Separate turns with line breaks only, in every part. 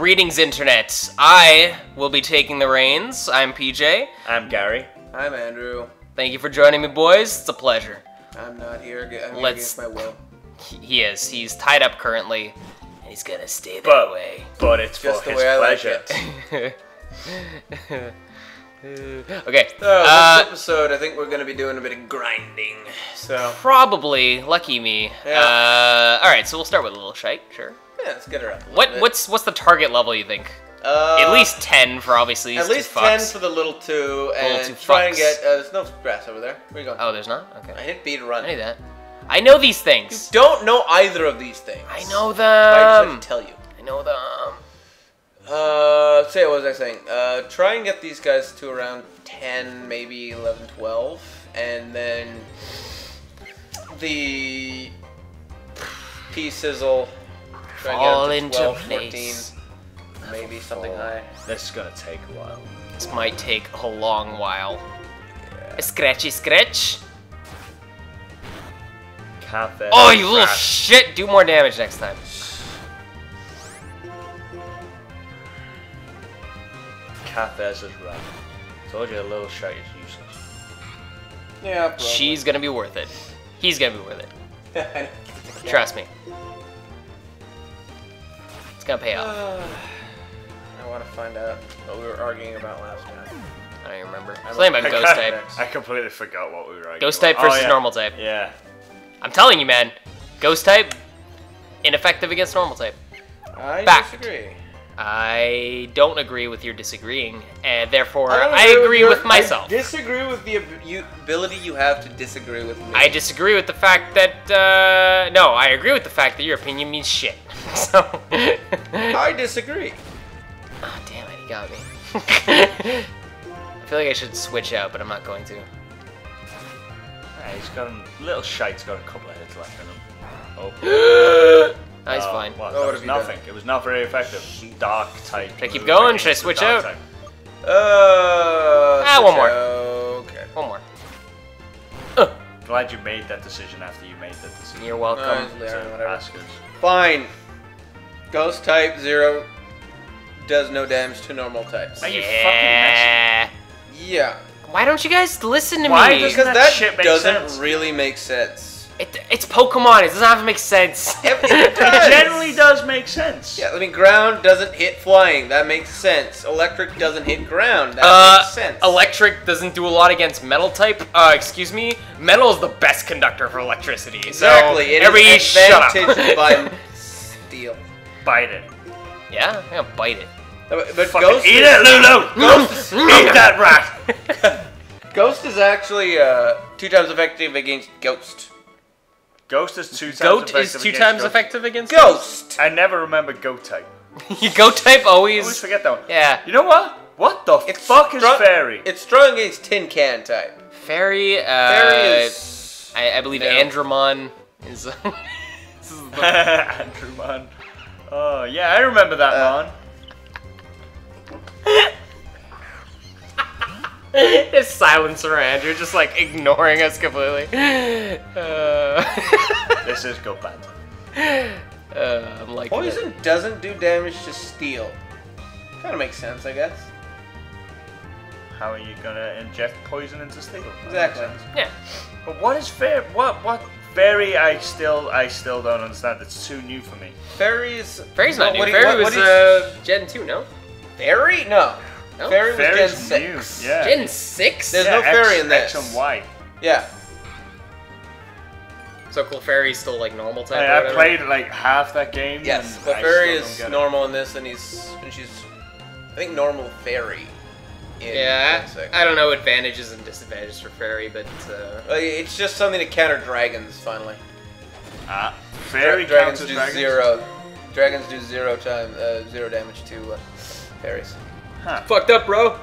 Greetings, Internet. I will be taking the reins. I'm PJ.
I'm Gary.
I'm Andrew.
Thank you for joining me, boys. It's a pleasure.
I'm not here. ag- I'm here
Let's-
against my will.
He he is. He's tied up currently, and he's gonna stay that
But-
way.
But it's
Just
for
the
his
way I like
pleasure.
it.
okay.
So,
uh,
this episode, I think we're gonna be doing a bit of grinding. So,
probably. Lucky me.
Yeah.
Uh, all right. So we'll start with a little shite. Sure.
Yeah, let's get her up.
What
bit.
what's what's the target level you think?
Uh,
At least ten for obviously
at least ten for the little two, and
two
try and get. Uh, there's no grass over there. Where you going?
Oh, there's not. Okay.
I hit B to run.
I knew that. I know these things.
You Don't know either of these things.
I know them.
I just have to tell you.
I know them.
Uh, say what was I saying? Uh, try and get these guys to around 10, maybe 11, 12, and then the P sizzle. Try
Fall
get
into
up to 12,
place.
14, maybe something
Fall.
high.
This is gonna take a while.
This might take a long while. A scratchy scratch.
Cafe.
Oh, you little shit! Do more damage next time.
Cafes is right. Told you a little shite is useless.
Yeah, probably.
She's gonna be worth it. He's gonna be worth it. Trust me. It's gonna pay off.
Uh, I want to find out what we were arguing about last time.
I don't even remember.
I
Something about ghost type.
I completely forgot what we were arguing
Ghost
about.
type versus
oh, yeah.
normal type.
Yeah.
I'm telling you, man. Ghost type, ineffective against normal type.
I
Fact.
disagree.
I don't agree with your disagreeing, and therefore
don't
I agree
your-
with myself.
I disagree with the ab- you, ability you have to disagree with me.
I disagree with the fact that uh, no, I agree with the fact that your opinion means shit. so,
I disagree.
oh, damn it, he got me. I feel like I should switch out, but I'm not going to.
Yeah, he's got a little shite's got a couple of hits left in him. Oh.
No, he's
Oh,
fine.
Well,
Oh,
that was
have you done?
nothing. It was not very effective. Dark type.
Should I keep going?
against
Should I switch out?
type.
Uh.
Ah, one more.
Okay.
One more. Uh,
Glad you made that decision after you made that decision.
you're welcome.
Uh, yeah,
to
whatever. Fine. Ghost type zero does no damage to normal types.
Are you
yeah.
Yeah.
Why don't you guys listen to
Why
me?
does-
Because
that
that,
shit
doesn't
sense?
really make sense.
It, it's Pokemon. It doesn't have to make sense.
It
It generally does make sense.
Yeah, I mean, ground doesn't hit flying. That makes sense. Electric doesn't hit ground. That
Uh,
makes sense.
electric doesn't do a lot against metal type. Uh, excuse me. Metal is the best conductor for electricity.
Exactly.
So
It
every
is advantaged by steel.
Bite it.
yeah, I'm gonna bite it.
But, but Ghost
eat
is,
it, Lulu!
Ghost,
eat that rat!
Ghost is actually uh, two times effective against Ghost.
Ghost is two times
Goat
effective
is two
against
times
ghost.
effective against
Ghost.
I never remember goat type.
you goat type
I always
always.
forget that one.
Yeah.
You know what? What the
It's
fuck is
strong-
fairy?
It's strong against tin can type.
Fairy. Uh,
Fairy is.
I, I believe
No.
Andromon is. this is the-
Andrew man. Oh yeah, I remember that
Uh,
man.
His silence around Andrew, just like ignoring us completely. Uh,
This is go bad.
uh, I'm like
Poison doesn't do damage to steel. Kind of makes sense, I guess.
How are you gonna inject poison into steel?
Exactly.
Yeah.
But what is fair? What what fairy? I still I still don't understand. It's too new for me.
Fairy's.
Fairy's not
What-
new.
what do you-
Fairy
what-
was
what do you-
uh, Gen 2, no?
Fairy? No.
No?
Fairy was Gen
Fairy's
6.
new. Yeah.
Gen 6?
There's
yeah,
no fairy
X,
in this.
X and Y.
Yeah.
So Clefairy's still like normal type or
I, I played like half that game.
Yes,
and
but
I
Fairy is normal in this, and he's and she's, I think normal Fairy. In
Yeah,
Gen 6.
I, I don't know advantages and disadvantages for Fairy, but uh,
it's just something to counter dragons. Finally,
Ah, fairy
Dra- dragons do
dragons.
zero. Dragons do zero time, uh, zero damage to uh, fairies.
Huh.
fucked up, bro.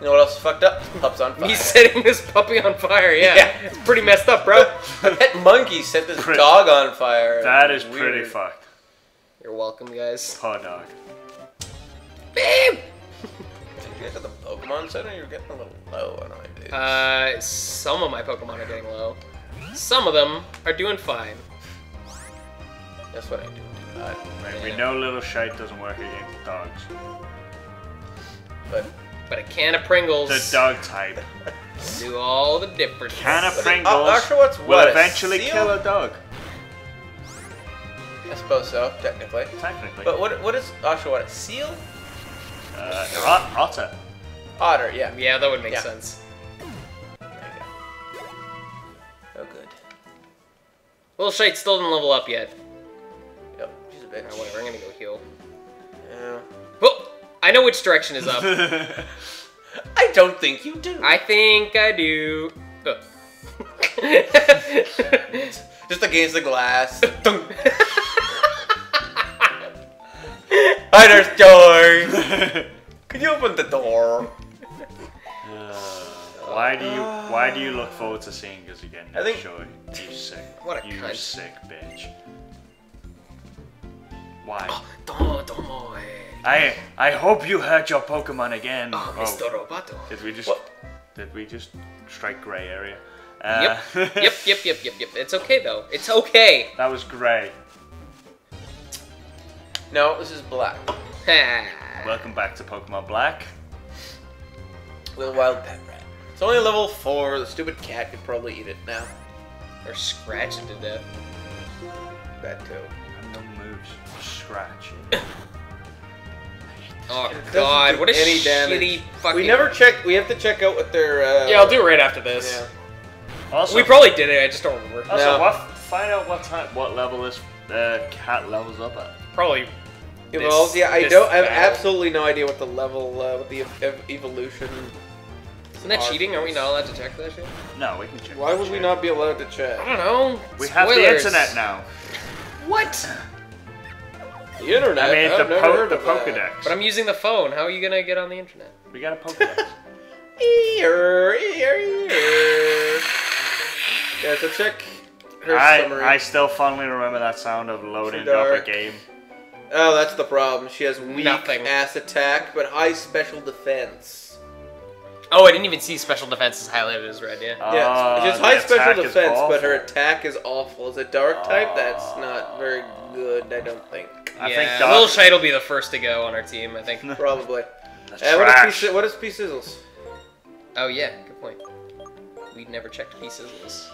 You know what else is fucked up? Pups on fire.
Me setting this puppy on fire. Yeah,
Yeah.
it's pretty messed up, bro.
that monkey set this
Pretty-
dog on fire.
That is
It
is
was
pretty
weird.
fucked.
You're welcome, guys.
Poor dog.
Beep.
Did you get to the Pokemon Center? You're getting a little low on it, dude.
Uh, some of my Pokemon are getting low. Some of them are doing fine.
That's what I do. Uh,
Right, We know little shite doesn't work against dogs.
But
But a can of Pringles
The dog type.
do all the difference.
Can of
But, uh,
Pringles
actually, what's
will
what,
eventually
seal?
kill a dog.
I suppose so, technically.
Technically.
But what what is actually what a seal?
uh, ot- otter.
Otter, yeah.
Yeah, that would make
Yeah.
sense.
There you go. Oh, good.
Little Shite still didn't level up yet.
Yep, she's a bitch.
Alright, whatever, I'm gonna go heal.
Yeah.
Oh, I know which direction is up.
I don't think you do.
I think I do. Oh.
Just against the glass. Hi, there's Joy. Could you open the door?
Uh, why do you Why do you look forward to seeing us again?
I think-
Joy, you sick.
What a
you
cunt.
sick bitch. Why?
Tomo, tomo, eh.
I I hope you hurt your Pokemon again.
Oh, Mr. Roboto.
Did we just
What?
Did we just strike gray area?
Yep,
Uh,
yep, yep, yep, yep, yep. It's okay though. It's okay.
That was gray.
No, this is black.
Welcome back to Pokemon Black.
Little wild pet rat. It's only level four. The stupid cat could probably eat it now.
or scratch it to death.
That too.
No moves. Scratch.
Oh
It doesn't
god,
do
what a
any
shitty
damage.
fucking.
We never check. We have to check out what their. Uh,
Yeah, I'll do it right after this.
Yeah.
Also,
We probably did it. I just don't remember.
also
No.
what? Find out what time, what level this uh, cat levels up at.
Probably.
Evolves.
This-
Yeah, I don't. I have
battle.
absolutely no idea what the level, uh, what the ev- evolution.
Isn't that cheating? Are we not allowed to check that shit?
No, we can check.
Why
that
would we not be allowed to check?
I don't know.
We have the internet now.
What?
The internet.
I mean,
I've
the,
never
po-
heard
the
of that.
Pokedex.
But I'm using the phone. How are you gonna get on the internet?
We got a Pokedex.
Ear, ear, ear. Yeah, so check her
I,
summary.
I still fondly remember that sound of loading
Too
up a game.
Oh, that's the problem. She has weak
Nothing.
ass attack, but high special defense.
Oh, I didn't even see special defense is highlighted as red. Yeah.
Yeah,
Ah,
she high special defense, but her attack is awful. As a dark type, that's
Ah.
not very good, I don't think.
I
yeah.
think
Little
Doc-
Shite will be the first to go on our team. I think.
Probably.
That's
Uh, what, is
trash.
P- what is P Sizzles?
oh yeah, good point. We never checked P Sizzles.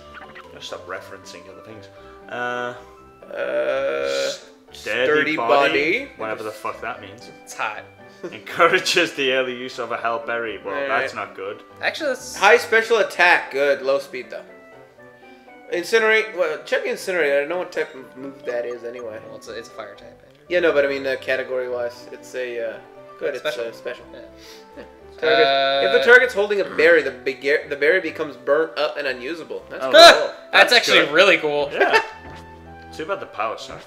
Just stop referencing other things. Uh,
Uh,
sturdy,
Sturdy
body,
body.
whatever the fuck that means.
It's hot.
Encourages the early use of a hell berry. Well,
Alright.
that's not good.
Actually, that's.
high special attack, good. Low speed though. Incinerate. Well, check incinerate. I don't know what type of move that is anyway.
Well, it's a, it's a fire type.
Yeah, no, but I mean, uh, category wise, it's a uh, good.
Special.
It's uh, special.
Yeah.
Target, if the
Uh,
target's holding a berry, the big the berry becomes burnt up and unusable. That's
Oh.
cool.
That's,
That's
actually
good.
really cool.
Yeah. Too bad the power sucks.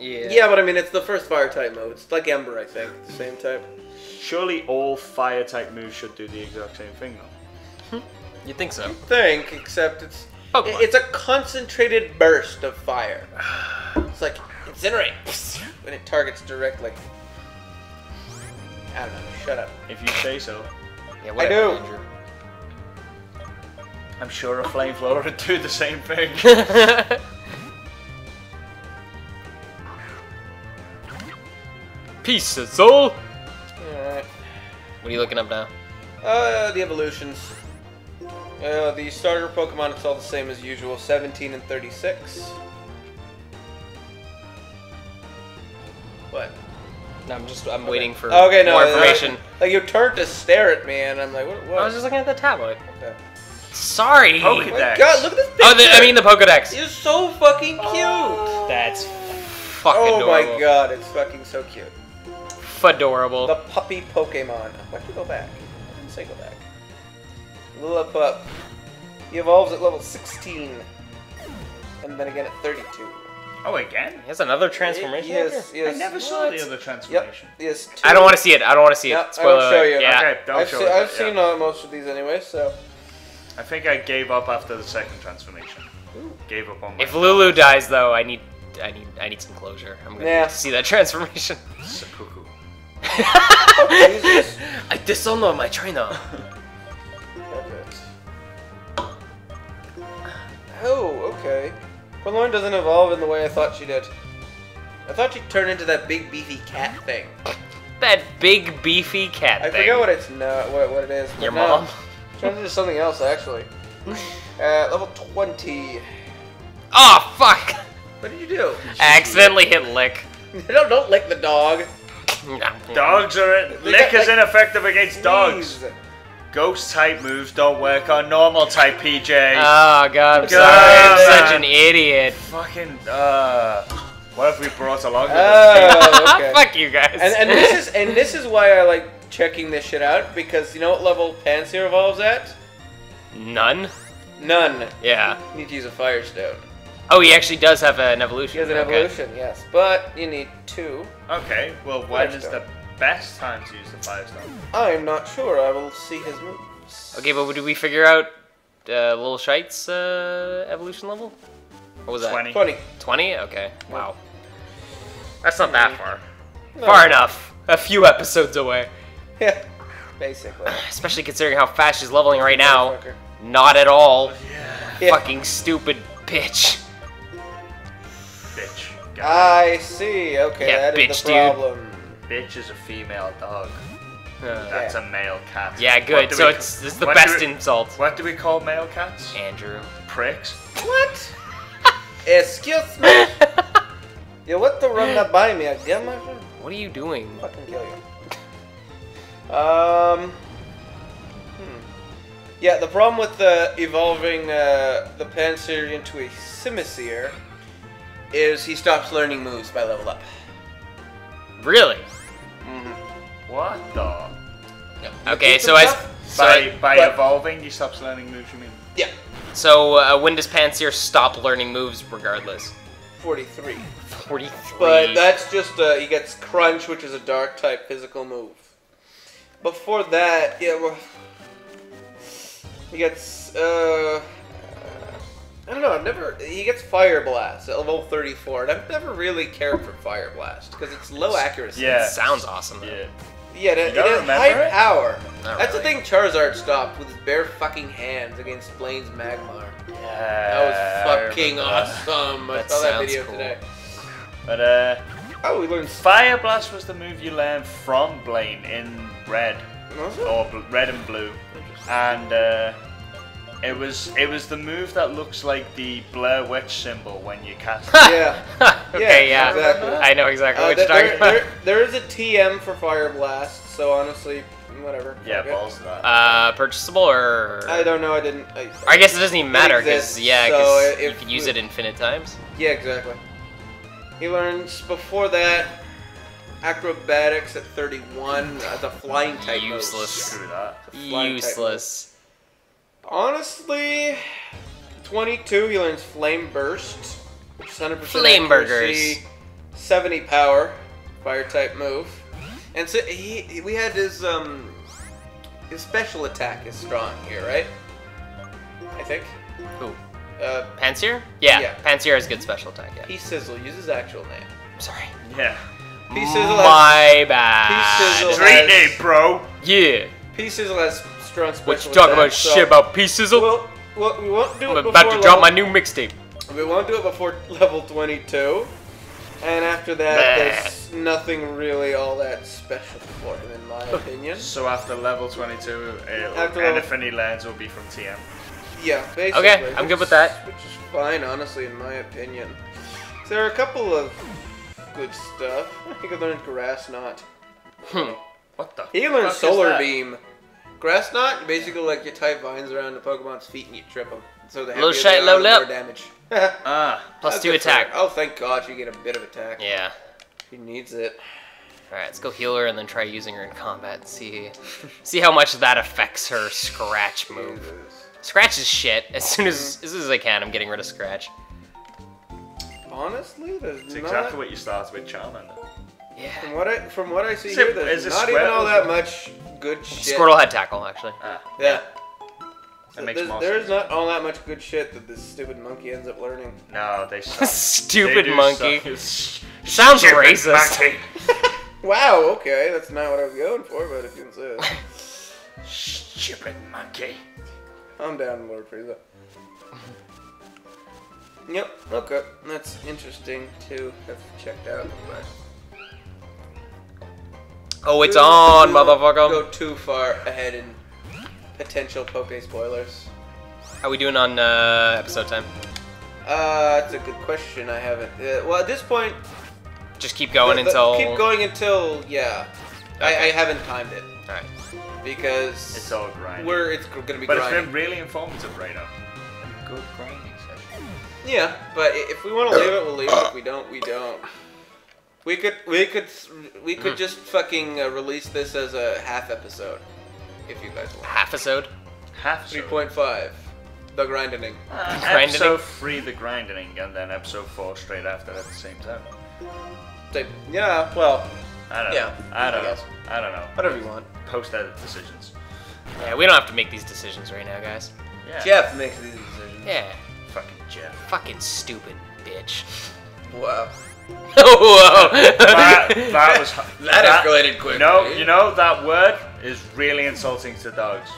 Yeah.
Yeah, but I mean, it's the first fire type move. It's like Ember, I think. The same type.
Surely all fire type moves should do the exact same thing though. Hmm.
You think so?
Think, except it's
Pokemon.
it's a concentrated burst of fire. It's like incinerate, and it targets directly. I don't know. Shut up.
If you say so.
Yeah,
I do.
Andrew.
I'm sure a Flame flamethrower would do the same thing.
Peace, soul.
Alright.
What are you looking up now?
Uh, the evolutions. Uh, the starter Pokemon, it's all the same as usual 17 and 36. What?
No, I'm just I'm waiting for
Okay, no.
more
uh,
information.
Like, you turned to stare at me, and I'm like, what? what?
I was just looking at the tablet.
Okay.
Sorry.
Oh
Pokedex.
my god, look at this picture!
Oh, the, I mean the Pokedex.
You're so fucking cute!
That's fucking
oh
adorable.
my god, it's fucking so cute.
Adorable.
The puppy Pokemon. Why'd you go back? I didn't say go back. Lillipup. He evolves at level 16. And then again at 32.
oh, again?
He has another transformation. out
Yes,
here?
yes.
I never saw
What?
the other
Yep.
transformation.
Yes. Two.
I don't want to see it. I don't want to see
Yep,
it.
I will show you.
Yeah.
Okay, don't
I've,
show
se-
us
I've
that,
seen
yeah.
uh, most of these anyway, so.
I think I gave up after the second transformation. Gave up on my
If Lulu dies, though, I need, I need, I need some closure. I'm gonna
Nah.
need to see that transformation. I dishonor my trainer.
Oh, okay. Forlorn doesn't evolve in the way I thought she did. I thought she'd turn into that big beefy cat thing.
That big beefy cat
I
thing.
forget what it's no, what, what it is.
Your
no.
mom?
Turns into something else actually. Uh, level 20.
Oh fuck!
What did you do?
I accidentally hit lick.
don't, don't lick the dog.
Dogs are in,
They
lick is
like,
ineffective against dogs. Ghost type moves don't work on normal type PJ.
Oh god, I'm
God,
sorry. I'm
man.
such an idiot.
Fucking uh, what have we brought along with?
Oh, okay.
Fuck you guys.
and, and this is and this is why I like checking this shit out because you know what level Pansy evolves at?
none.
None.
Yeah.
You need to use a Firestone.
Oh, he actually does have an evolution.
He has an
Okay.
evolution, yes, but you need two.
Okay, well when is
Firestone.
the best time to use the Firestone?
I'm not sure. I will see his moves.
Okay, but do we figure out uh, Little Shite's uh, evolution level? What was that?
20.
20.
20? Okay. Wow. That's not that far.
No.
Far enough. A few episodes away.
Yeah, basically.
Especially considering how fast she's leveling right now. Not at all.
Yeah.
Fucking stupid bitch.
Bitch.
I see. Okay,
Yeah,
that is
bitch,
the
dude.
problem.
Bitch is a female dog.
Uh,
That's a male cat.
yeah, good. So
we-
it's this is the best
we-
insult.
What do we call male cats?
Andrew.
Pricks.
What? Excuse me. you want to run that by me again, my friend?
What are you doing?
Fucking kill you. Um. Hmm. Yeah, the problem with the evolving uh, the Pansear into a Simisear is he stops learning moves by level up.
Really?
Mm-hmm.
What the?
Okay, so
them
as
up?
so,
by
I-
by
but-
evolving, he stops learning moves. You mean?
Yeah,
so uh, when does Pansear stop learning moves regardless?
43.
43.
But that's just uh, he gets Crunch, which is a Dark type physical move. Before that, yeah, well, he gets uh, I don't know. I've never he gets Fire Blast at level 34, and I've never really cared for Fire Blast because it's low accuracy.
Yeah.
sounds awesome.
Yeah.
yeah, it, it has high
it?
power.
Not
That's
really.
the thing Charizard stopped with his bare fucking hands against Blaine's Magmar.
Yeah.
That was
I
fucking
that.
awesome. I
That
saw that video
cool.
today.
But uh,
Oh, we learned.
Fire Blast was the move you learned from Blaine in red
Was it?
or bl- red and blue, and uh, it was it was the move that looks like the Blair Witch symbol when you cast. it.
Yeah.
okay,
Yeah,
yeah.
exactly.
I know exactly
Uh,
what you're talking about.
there, there is a TM for Fire Blast, so honestly, whatever.
yeah,
fuck it.
balls to that.
Uh, purchasable or?
I don't know. I didn't. I,
I guess it doesn't even matter because
exists,
yeah,
so
because you can use it infinite times.
Yeah, exactly. He learns before that acrobatics at 31 as a flying type.
Useless.
Screw that.
Flying type
Useless.
Honestly, 22 he learns Flame Burst, 100%
Flame
accuracy, 70 power, fire type move. And so he, he- we had his um his special attack is strong here, right? I think.
Who?
Uh,
Pansear? Yeah,
Yeah.
Pansear has good special attack. Yeah.
P Sizzle, use his actual name.
Sorry.
Yeah.
P Sizzle has
My bad.
P-Sizzle
Street
has-
name, bro.
Yeah.
P Sizzle has strong special
What you talking about
so
shit about P Sizzle?
We'll, we'll, we won't do
I'm
it
about
before
to drop my new mixtape.
We won't do it before level 22. And after that,
Bah.
there's nothing really all that special for him, in my opinion.
So after level 22, it'll,
After level-
anything he learns will be from TM.
Yeah, basically.
Okay, I'm good with that.
Which is fine, honestly, in my opinion. There are a couple of good stuff. He could learn Grass Knot.
Hmm.
What the?
He learned
fuck is
Solar
that?
Beam. Grass Knot, basically like you tie vines around the Pokemon's feet and you trip them. So the
Little
heavier
shite,
they
low
are, the more damage.
Ah.
Plus
That's
two attack.
her. Oh, thank God you get a bit of attack.
Yeah.
He needs it.
Alright, let's go heal her and then try using her in combat and see see how much that affects her scratch move.
Jesus.
Scratch is shit. As soon as as soon as I can, I'm getting rid of scratch.
Honestly, there's
It's
not.
exactly what you started with Charmander.
Yeah.
From what I from what I see
Is
here, there's
is it
not even all that much good shit.
Squirtle had tackle actually.
Ah.
Yeah.
That makes
There's, there's not all that much good shit that this stupid monkey ends up learning.
No, they suck.
Stupid
They
monkey.
suck.
Sounds
Stupid
racist.
monkey.
Wow, okay, that's not what I was going for, but if you can say it.
Stupid monkey.
I'm down, Lord Frieza. Yep. Okay. That's interesting to have checked out. But
Oh, it's
Go-
on,
go-
motherfucker.
Go too far ahead in potential poke spoilers.
How are we doing on uh, episode time?
Uh, that's a good question. I haven't. Uh, well, at this point,
Just keep going
the- the-
until.
keep going until yeah. I, I haven't timed it
All right.
because
It's all grinding.
we're it's gonna be
but it's
grinding.
been really informative right now. Good grinding session.
Yeah, but if we want to leave it, we'll leave it. If we don't, we don't. We could we could we could
Mhm.
just fucking uh, release this as a half episode, if you guys want.
Half episode.
Half
Three
so.
point five, the grinding.
Uh,
Grinding?
episode three, the grinding, and then episode four straight after at the same time.
Like, yeah, well,
I don't
Yeah,
know. I don't
I
know. I don't know.
whatever you want.
Post edit decisions.
Yeah, we don't have to make these decisions right now, guys.
Yeah.
Jeff makes these decisions.
Yeah.
Fucking Jeff.
Fucking stupid bitch.
Wow.
Whoa.
that, that was
That escalated quickly.
No, you know that word is really insulting to dogs.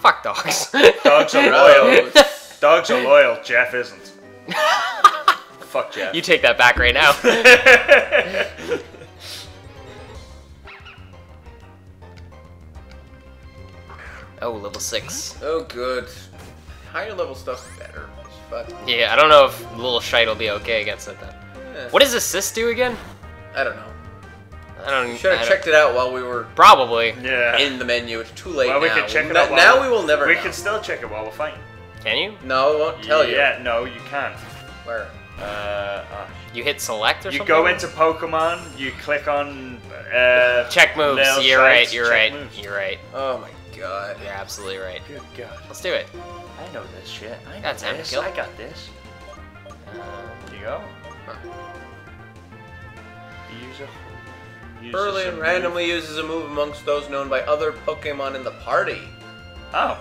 Fuck dogs.
Dogs are loyal. Dogs are loyal. Jeff isn't. Fuck Jeff.
you take that back right now. Oh, level six.
oh, good. Higher level stuff's better. Fuck.
Yeah, I don't know if little shite will be okay against it then. What does assist do again?
I don't know.
I don't.
Should
I
have
don't-
checked it out while we were
Probably.
yeah.
in the menu. It's too late
well, we
now.
can check it out.
now
we're-
will never.
We
know.
can still check it while we're fighting.
Can you?
No, it won't tell you.
Yeah, no, you can't.
Where?
Uh, ah.
You hit select or
you
something?
You go into Pokemon, you click on uh,
check moves.
Little
You're
sites,
right. You're right.
moves.
You're right.
Oh my god.
You're absolutely right.
Good God,
Let's do it.
I know this shit. I know
That's
this.
Amakill.
I got this.
Uh,
Here you go.
Huh.
User. uses
Berlin
a move.
randomly uses a move amongst those known by other Pokemon in the party.
Oh.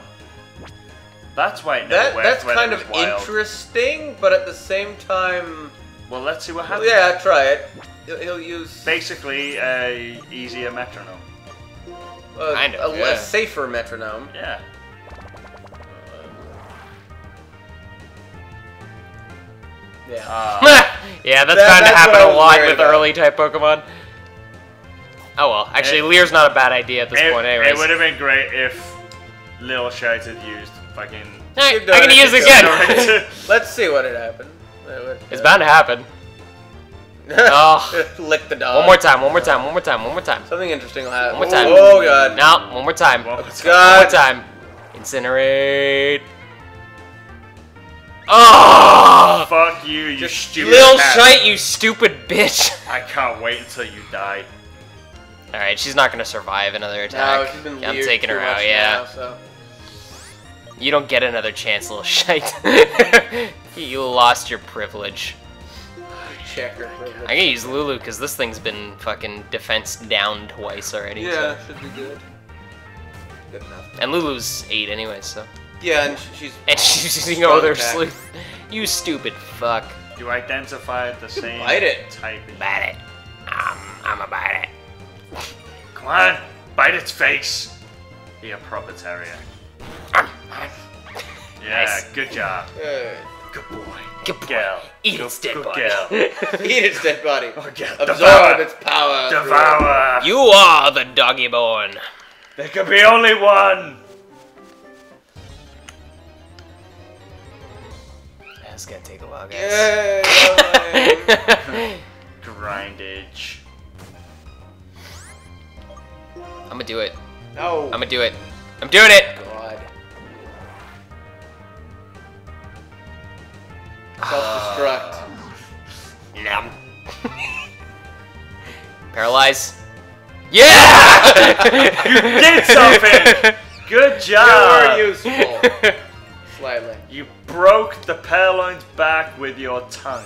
That's why it never
That
worked
that's
when
kind
it was
of
wild.
interesting, but at the same time,
Well, let's see what
well,
happens.
yeah, try it. He'll, he'll use
Basically, a easier metronome.
a,
Kind of,
a,
yeah.
a safer metronome.
Yeah.
Yeah.
Uh,
yeah, that's
That-
bound to happen
what I
a
was
lot with
about.
early type Pokemon. Oh well, actually,
It-
Lear's not a bad idea at this
it,
point, anyways.
it would have been great if Lil Shite had used fucking.
Hey,
You've
I'm
done
gonna
it,
use it again.
Let's see what had happened.
it's bound to happen. Oh.
Lick the dog.
One more time. One more time. One more time. One more time.
Something interesting will happen.
One more time.
Oh god.
No, one more time.
One
One
more time.
God.
more time. Incinerate. Oh!
Fuck you, you
Just
stupid.
Lil
cat.
Shite, you stupid bitch!
I can't wait until you die.
Alright, she's not gonna survive another
No,
attack.
she's been
Yeah, I'm taking her out, yeah.
now, so.
You don't get another chance, little shite. you lost your privilege.
Check her
I'm gonna use Lulu because this thing's been fucking defense down twice already.
Yeah,
So.
should be good. Good enough.
And Lulu's eight anyway, so.
Yeah, and she's
And she's using
Strong
Odor
attack.
sleuth. You stupid fuck.
You identify the same
bite it.
type. as-
Bite it. Um, I'm a bite it.
Come on, bite its face. Be a proper terrier. Yeah,
Nice.
good job.
uh,
Good boy.
Good boy.
Girl.
Eat
Good-
its dead
good
body.
girl.
eat its dead body.
Oh, yeah.
Absorb
Devour.
its power.
Devour.
you are the doggy born.
There could be only one.
That's gonna take a while, guys.
Yay!
Grindage.
I'm gonna do it.
no.
I'm gonna do it. I'm doing it.
God. Self-destruct.
Nom. Paralyze. Yeah!
You did something. Good job.
you were
job.
useful. Slightly.
You broke the Purrloin's back with your tongue.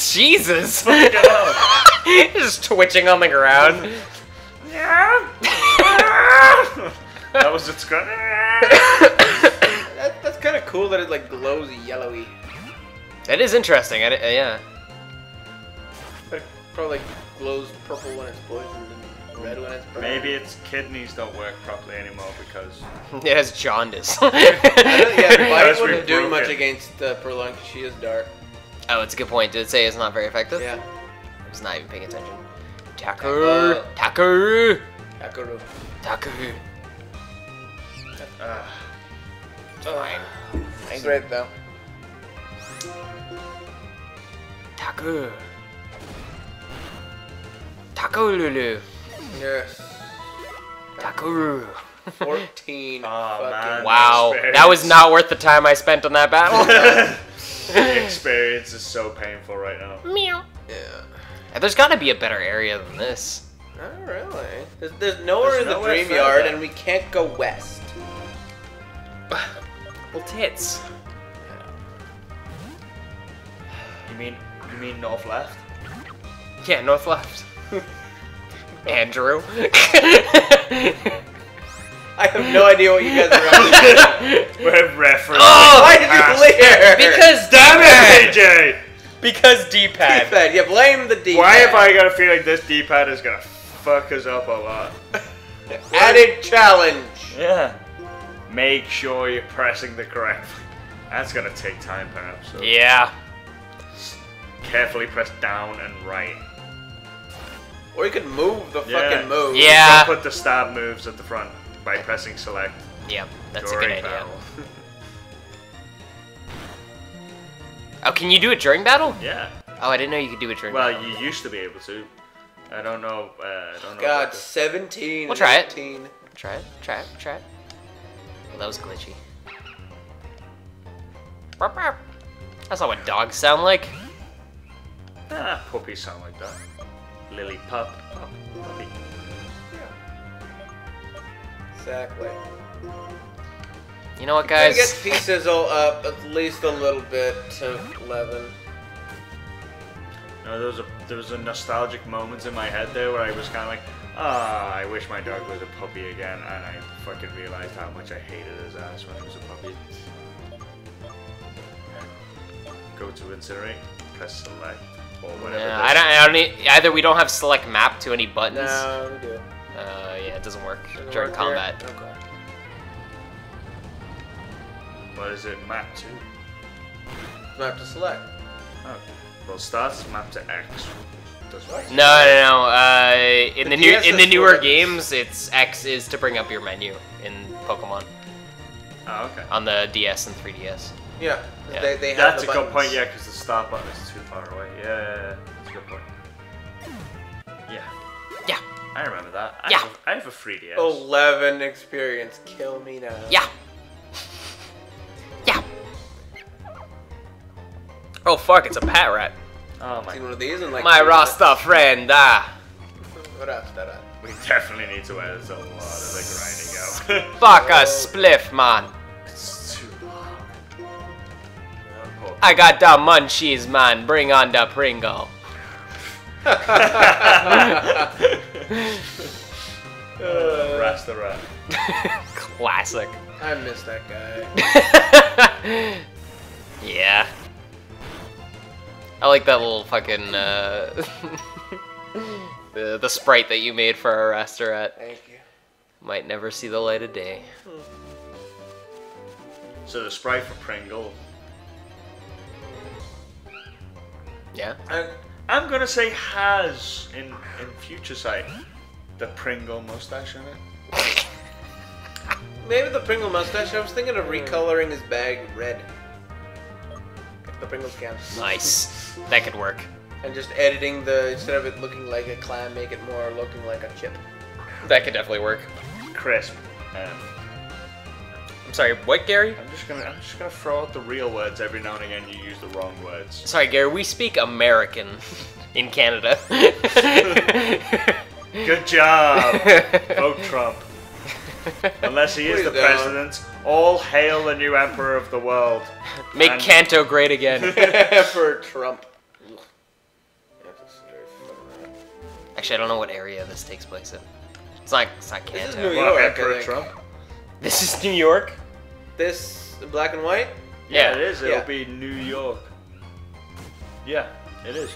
Jesus!
Fucking.
Just twitching on the ground.
that was its good.
That, that's kind of cool that it like glows yellowy.
That is interesting. I, uh, yeah.
But it probably like glows purple when it's poisoned. And red when it's brown.
Maybe its kidneys don't work properly anymore because
It has jaundice.
I don't, yeah,
Because
wouldn't do much
it.
against uh, Purrloin because she is dark.
oh, it's a good point. Did it say it's not very effective?
Yeah.
I was not even paying attention. Tacker!
Uh,
Tacker!
Akaru.
Tacker!
uh,
Fine.
Ain't great though.
Tacker! Taco Lulu!
Yes.
Tacker!
14.
Oh,
fucking
man.
Wow,
Experience.
that was not worth the time I spent on that battle.
the experience is so painful right now.
Meow.
Yeah.
There's gotta be a better area than this.
Not really. There's, there's nowhere
There's
in the
nowhere
dream
further.
yard, and we can't go west.
Well, tits.
You mean you mean north left?
Yeah, north left. Andrew.
I have no idea what you guys are up.
We're referencing.
Oh,
Why did
past-
you clear?
because
Damn it, AJ!
Because D-pad.
D-pad. Yeah, blame the D-pad.
Why have I got a feeling this D-pad is gonna fuck us up a lot?
Added challenge.
Yeah. Make sure you're pressing the correct. That's gonna take time, perhaps. So
Yeah.
Carefully press down and right.
Or you could move the
Yeah.
fucking move.
Yeah.
Don't put the stab moves at the front by pressing select.
Yeah, that's a
during
good idea. Oh, can you do it during battle?
Yeah.
Oh, I didn't know you could do it during battle.
Well,
battle.
you used to be able to. I don't know. Uh, I don't know.
God,
about the-
17.
We'll try it.
18.
Try it, try it, try it. Well, that was glitchy. Bark, bark. That's not what dogs sound like.
Ah, puppies sound like that. Lily pup. pup puppy.
Exactly.
You know what,
Gotta
guys?
get P-Sizzle up at least a little bit to 11.
No, there was a there was a nostalgic moment in my head there where I was kind of like, ah, I wish my dog was a puppy again, and I fucking realized how much I hated his ass when he was a puppy. Go to incinerate, press select, or whatever.
Yeah, I don't. I don't need, either we don't have select map to any buttons.
No, we do.
Uh, yeah, it doesn't work
Doesn't
during
work here?
combat.
Okay.
What is it? Map to?
Map to select.
Oh, well, starts map to X. Does?
No, no, no. Uh, in
The
the, new
DS
in the newer
for-
games, it's X is to bring up your menu in Pokemon
Oh, okay.
on the DS and 3DS.
Yeah.
Yeah.
They, they have
That's a
the
good point, yeah, because the start button is too far away. Yeah, yeah, yeah, that's a good point. Yeah,
Yeah,
I remember that. I
Yeah.
Have a, I have a 3DS.
11 experience. Kill me now.
yeah, yeah. Oh fuck! It's a Patrat.
Oh my
Seen one of these and like.
My
three
Rasta friend. Ah.
minutes. What else did I?
We definitely need to edit a lot of the grinding out.
Fuck a spliff, man. I got the munchies, man. Bring on the Pringle.
Uh, Rasta rat.
Classic.
I miss that guy.
yeah. I like that little fucking uh, the the sprite that you made for our restaurant.
Thank you.
Might never see the light of day.
So the sprite for Pringle.
Yeah.
I,
I'm gonna say has in in future sight the Pringle mustache in it.
maybe the Pringle mustache. I was thinking of recoloring his bag red. Like the Pringles can.
Nice. That could work.
And just editing the instead of it looking like a clam, make it more looking like a chip.
That could definitely work.
Crisp. Um,
I'm sorry. What, Gary?
I'm just gonna I'm just gonna throw out the real words every now and again. You use the wrong words.
Sorry, Gary. We speak American in Canada.
Good job. Vote Trump. Unless he is
Please
the
don't.
president, all hail the new emperor of the world.
Make
And-
Kanto great again.
For Trump. Ugh. Yeah, this is very fun.
Actually, I don't know what area this takes place in. It's not. It's not
This is New York, I
Emperor. Trump?
This is New York.
This black and white.
Yeah,
Yeah.
it is. It'll
Yeah.
be New York. Yeah, it is.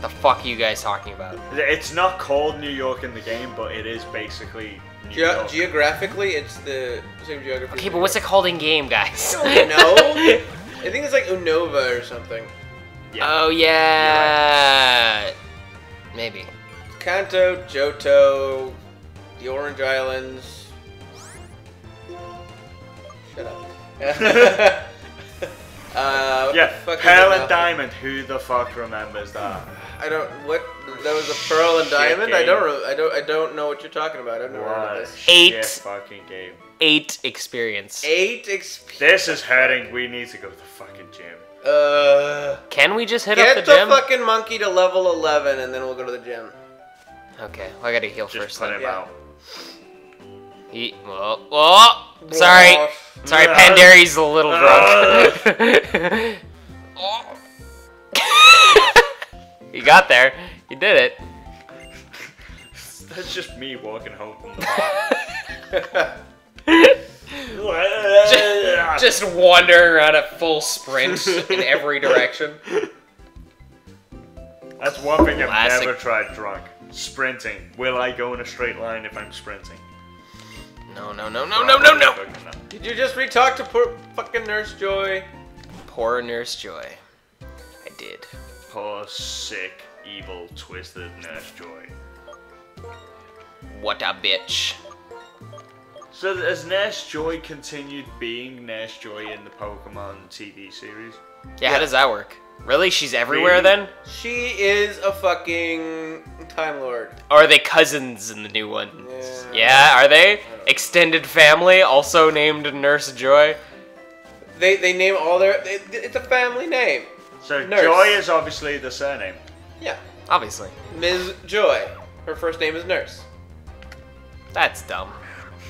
The fuck are you guys talking about?
It's not called New York in the game, but it is basically New
Ge-
York.
geographically, it's the same geography.
Okay, but what's it called in game, guys?
I don't know. I think it's like Unova or something.
Yeah.
Oh yeah. Maybe.
Kanto, Johto, the Orange Islands. uh,
yeah,
the
Pearl and? Diamond. Who the fuck remembers that?
I don't. What? That was a Pearl and
Shit
Diamond. I don't. Re- I don't. I don't know what you're talking about. I've never heard
What
of
a
this.
Eight.
fucking game.
Eight experience.
Eight XP.
This is hurting. We need to go to the fucking gym.
Uh.
Can we just hit
Get
up
the,
the gym?
fucking monkey to level 11 and then we'll go to the gym.
Okay, well, I gotta heal
Just
first.
put
Then.
him
yeah.
out.
He, well, oh, sorry, sorry,
No.
Pandari's a little drunk. Oh. you got there. He did it.
That's just me walking home from the bar.
just, just wandering around at full sprint in every direction.
That's one thing I've never tried drunk. Sprinting. Will I go in a straight line if I'm sprinting?
No, no, no, no, no, no, no.
Did you just re-talk to poor fucking Nurse Joy?
Poor Nurse Joy. I did.
Poor, sick, evil, twisted Nurse Joy.
What a bitch.
So has Nurse Joy continued being Nurse Joy in the Pokemon TV series?
Yeah, how does that work? Really? She's everywhere
Really?
then?
She is a fucking Time Lord.
Or are they cousins in the new one?
Yeah.
Yeah, are they? Extended family, also named Nurse Joy?
They they name all their. It, it's a family name.
So
Nurse.
Joy is obviously the surname.
Yeah.
Obviously.
Ms. Joy. Her first name is Nurse.
That's dumb.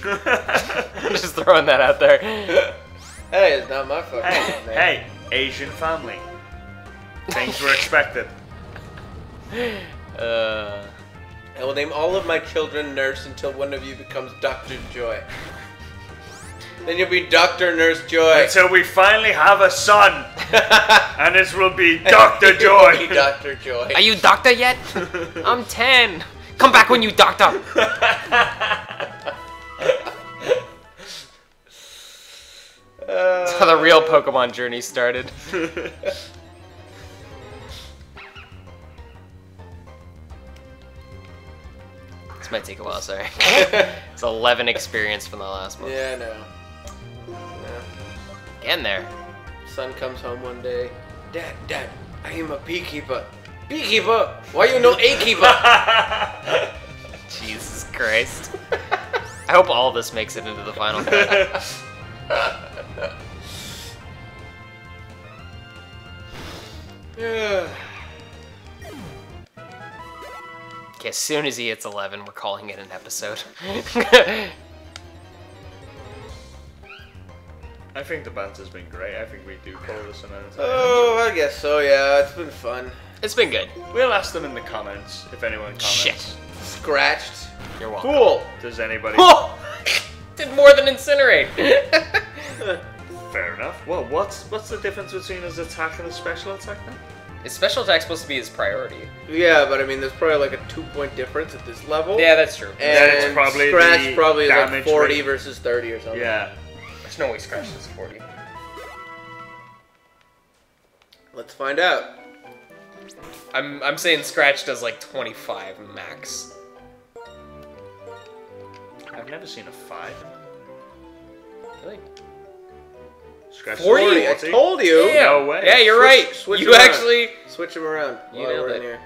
I'm Just throwing that out there.
Hey, it's not my fucking
hey,
name.
hey, Asian family. Things were expected.
Uh,
I will name all of my children Nurse until one of you becomes Dr. Joy. then you'll be Dr. Nurse Joy.
Until we finally have a son, and this will be
You
Dr.
will
Joy.
be Dr. Joy.
are you doctor yet? I'm 10. Come back when you doctor. That's how the real Pokemon journey started. This might take a while, sorry. it's 11 experience from the last one.
Yeah, no. no.
Getting there.
Son comes home one day. Dad, Dad, I am a beekeeper. Beekeeper? Why you no a keeper?
Jesus Christ. I hope all this makes it into the final cut.
Yeah.
As soon as he hits 11, we're calling it an episode.
I think the banter's been great. I think we do call this an end.
oh, I guess so. Yeah, it's been fun.
it's been good.
We'll ask them in the comments if anyone comments.
Shit.
Scratched.
You're welcome.
Cool.
Does anybody?
Oh! Did more than incinerate.
Fair enough. Well, what's what's the difference between his attack and his special attack then?
His special attack supposed to be his priority.
Yeah, but I mean, there's probably like a two-point difference at this level.
Yeah, that's true.
And
Then it's probably
Scratch probably is like
damage
40
rate.
versus 30 or something.
Yeah.
There's no way Scratch is 40.
Let's find out.
I'm I'm saying Scratch does like 25 max.
I've never seen a five.
Really?
Scratch
40?
40, I told you.
Yeah.
No way.
Yeah, you're
Switch-
right.
switch
you
around.
actually.
Switch them around.
You nailed it.
in here.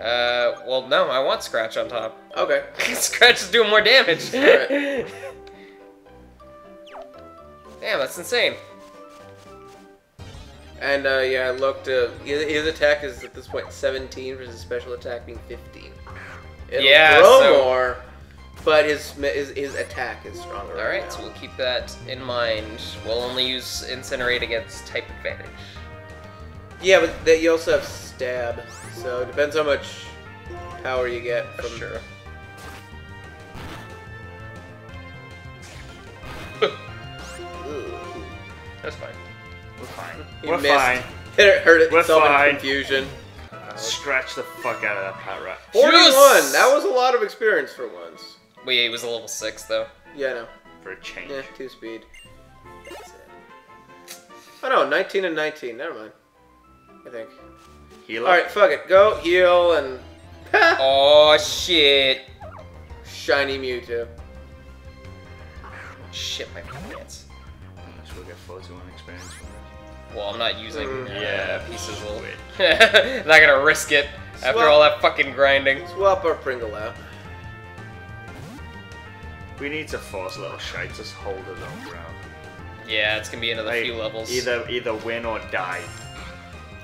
Uh, well, no, I want Scratch on top.
Okay.
Scratch is doing more damage.
Alright.
Damn, that's insane.
And uh, yeah, I looked. Uh, his, his attack is at this point 17 versus special attack being 15. It'll
Yeah,
grow
so-
more, but his, his his attack is stronger.
All right, so we'll keep that in mind. We'll only use Incinerate against type advantage.
Yeah, but that you also have stab, so it depends how much power you get
For
from.
sure. That's fine.
We're fine.
You
We're
missed.
fine.
It hurt
We're
itself in
fine.
confusion.
Scratch the fuck out of that Patrat.
41. That was a lot of experience for once.
Wait, he was a level six though.
Yeah, no.
For a change.
Yeah, two speed. That's it. Oh no, 19 and 19. Never mind. I think.
Heal
All
up.
right, fuck it. Go heal and
Oh shit!
shiny Mewtwo.
Shit, my pants.
Unless we'll get 41 experience from this.
Well, I'm not using
Mm.
uh,
Yeah,
pieces. Will not gonna risk it after
Swap.
all that fucking grinding.
Swap our Pringle out.
We need to force little shite to hold his own ground.
Yeah, it's gonna be another
Like,
few levels.
Either either win or die.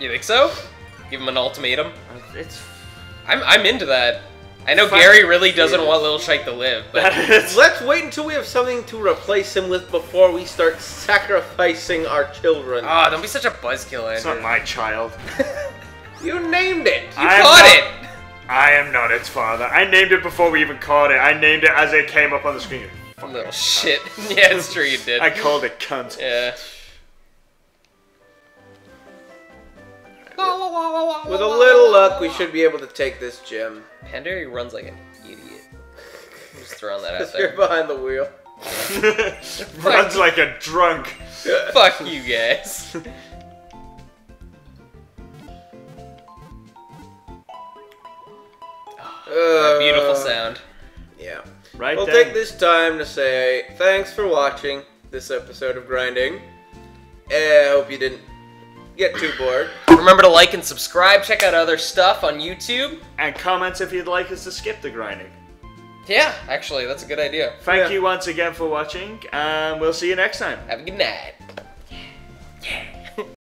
You think so? Give him an ultimatum.
It's
I'm I'm into that. I know Gary really doesn't
Yeah.
want Little Shite to live, but
Let's wait until we have something to replace him with before we start sacrificing our children.
ah, don't be such a buzzkill,
it's not my child.
you named it.
you
I am
caught
not-
it.
I am not its father. I named it before we even caught it. I named it as it came up on the screen. Fucking
Little
cunt.
shit. yeah, it's true you did.
I called it cunt.
yeah.
With a little luck, we should be able to take this gem.
Pandaria runs like an idiot. I'm just throwing that out
Because you're behind the wheel.
Runs like a drunk.
Fuck you guys. That beautiful
Uh,
sound.
Yeah.
Right
We'll
then.
take this time to say thanks for watching this episode of Grinding. I hope you didn't get too bored.
Remember to like and subscribe. Check out other stuff on YouTube.
And comments if you'd like us to skip the grinding.
Yeah, actually, that's a good idea.
Thank
Yeah.
you once again for watching, and we'll see you next time.
Have a good night.